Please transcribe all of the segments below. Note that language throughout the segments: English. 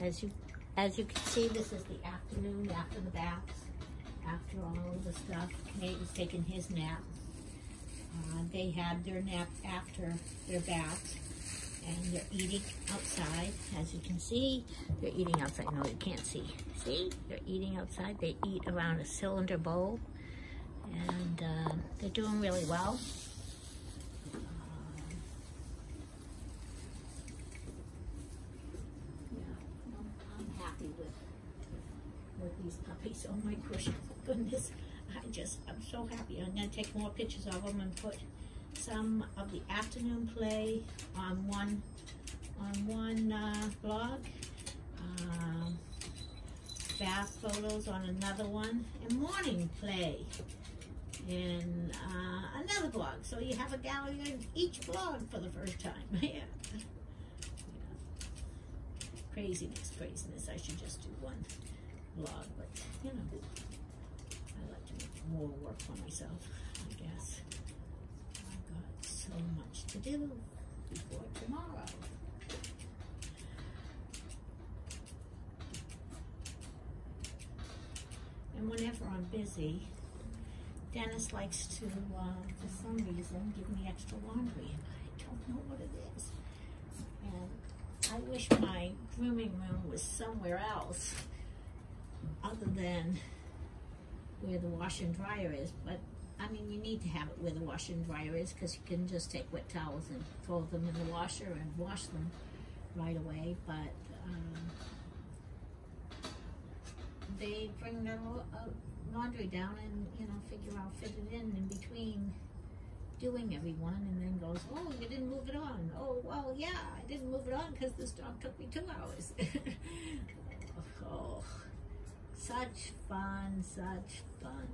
As you as you can see, this is the afternoon after the baths, after all the stuff. Nate was taking his nap. Uh, they had their nap after their baths, and they're eating outside. As you can see, they're eating outside. No, you can't see. See? They're eating outside. They eat around a cylinder bowl, and uh, they're doing really well. I'm happy with with these puppies. Oh my gosh, goodness. I just, I'm so happy. I'm gonna take more pictures of them and put some of the afternoon play on one, on one uh, blog. Um, bath photos on another one, and morning play in uh, another blog. So you have a gallery in each blog for the first time. yeah. Craziness, craziness. I should just do one blog, but you know, I like to make more work for myself, I guess. I've got so much to do before tomorrow. And whenever I'm busy, Dennis likes to, uh, for some reason, give me extra laundry, and I don't know what it is. And I wish my grooming room was somewhere else other than where the washer and dryer is. But I mean, you need to have it where the washer and dryer is because you can just take wet towels and throw them in the washer and wash them right away. But um, they bring their uh, laundry down and you know figure out fit it in in between doing every one and then goes, oh, you didn't move it on. Oh, well, yeah, I didn't move it on because this job took me two hours. oh, such fun, such fun.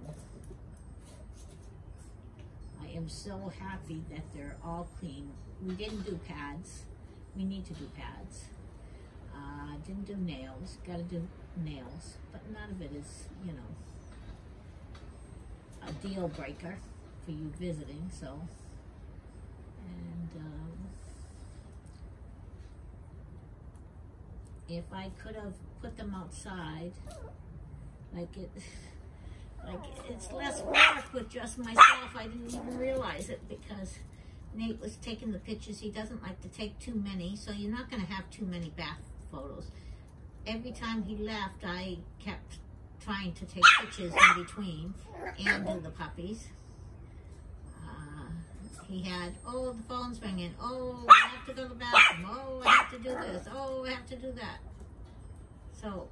I am so happy that they're all clean. We didn't do pads. We need to do pads. Uh, didn't do nails. Got to do nails. But none of it is, you know, a deal breaker for you visiting, so. And um, if I could have put them outside, like it, like it's less work with just myself. I didn't even realize it because Nate was taking the pictures. He doesn't like to take too many, so you're not going to have too many bath photos. Every time he left, I kept trying to take pictures in between and do the puppies. Uh, he had, oh, the phone's ringing. Oh, I have to go to the bathroom. Oh, I have to do this. Oh, I have to do that. So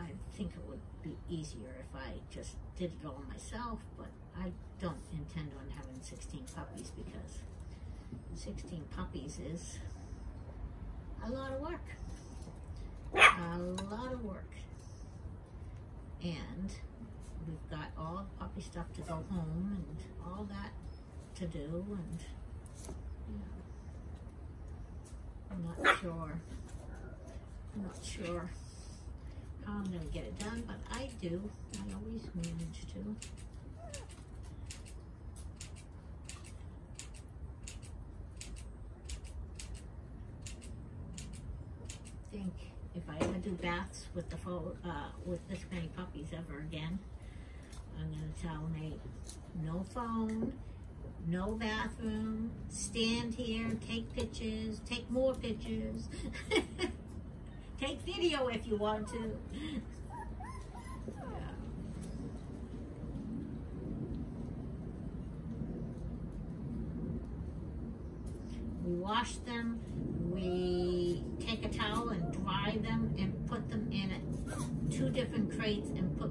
I think it would be easier if I just did it all myself, but I don't intend on having 16 puppies because 16 puppies is a lot of work. A lot of work. And we've got all puppy stuff to go home and all that to do and I'm not sure I'm not sure I'm gonna get it done but I do. I always manage to. Think if I ever do baths with the uh, with this many puppies ever again, I'm gonna tell Nate, no phone, no bathroom, stand here, take pictures, take more pictures, take video if you want to. We wash them, we take a towel and dry them and put them in two different crates and put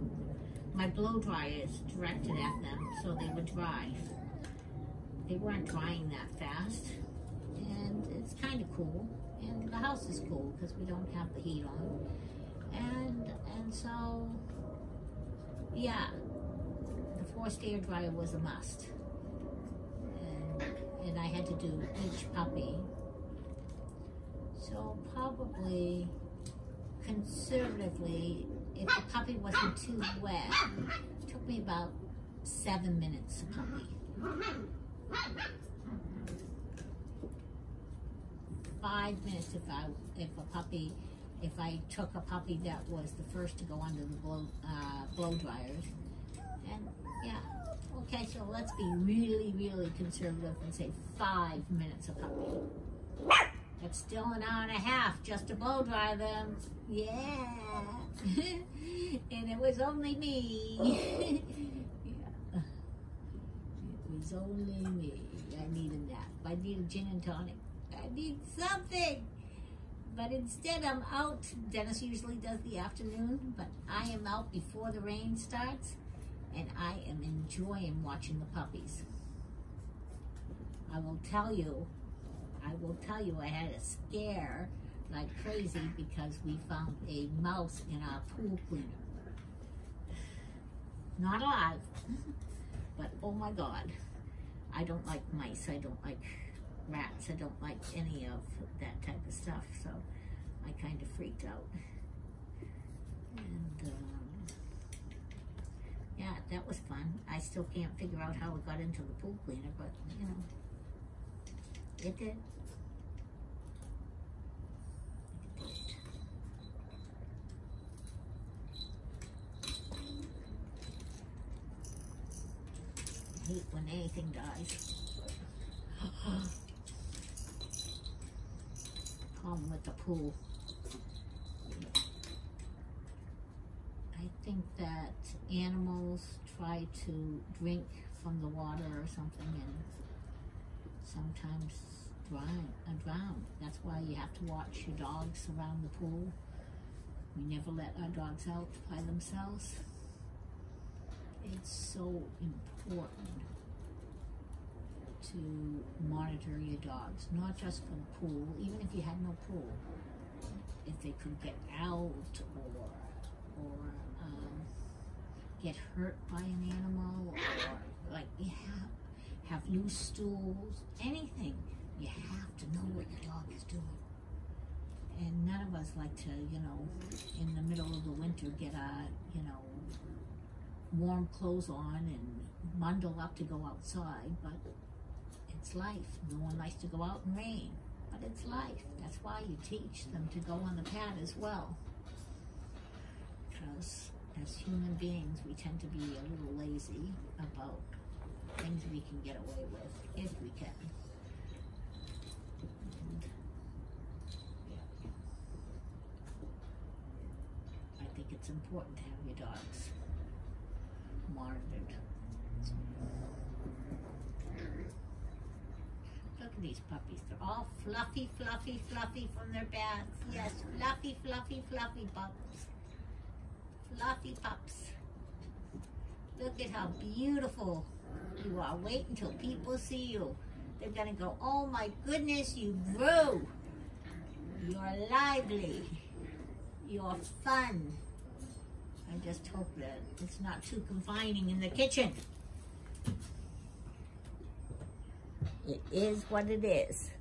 my blow dryers directed at them so they would dry. They weren't drying that fast and it's kind of cool and the house is cool because we don't have the heat on and and so yeah the forced air dryer was a must and and I had to do each puppy. So probably, conservatively, if the puppy wasn't too wet, it took me about seven minutes a puppy. Five minutes if I if a puppy if I took a puppy that was the first to go under the blow, uh, blow dryers. And yeah, okay, so let's be really, really conservative and say five minutes a puppy. That's still an hour and a half just to blow dry them. Yeah. and it was only me. yeah. It was only me. I needed that. I needed gin and tonic. I need something. But instead, I'm out. Dennis usually does the afternoon, but I am out before the rain starts, and I am enjoying watching the puppies. I will tell you, I will tell you, I had a scare like crazy because we found a mouse in our pool cleaner. Not alive, but oh my God. I don't like mice. I don't like rats. I don't like any of that type of stuff. So I kind of freaked out. And um, yeah, that was fun. I still can't figure out how it got into the pool cleaner, but you know, it did. Hate when anything dies. Problem with the pool. I think that animals try to drink from the water or something and sometimes drown, uh, drown. That's why you have to watch your dogs around the pool. We never let our dogs out by themselves. It's so important to monitor your dogs, not just for the pool, even if you had no pool. If they could get out or or um, get hurt by an animal or like you have have loose stools, anything, you have to know what your dog is doing. And none of us like to, you know, in the middle of the winter get a, you know, warm clothes on and bundle up to go outside, but it's life. No one likes to go out in rain, but it's life. That's why you teach them to go on the pad as well. Because as human beings, we tend to be a little lazy about things we can get away with, if we can. I think it's important to have your dogs monitored. Look at these puppies. They're all fluffy, fluffy, fluffy from their baths. Yes, fluffy, fluffy, fluffy pups. Fluffy pups. Look at how beautiful you are. Wait until people see you. They're going to go, oh my goodness, you grew. You're lively. You're fun. I just hope that it's not too confining in the kitchen. It is what it is.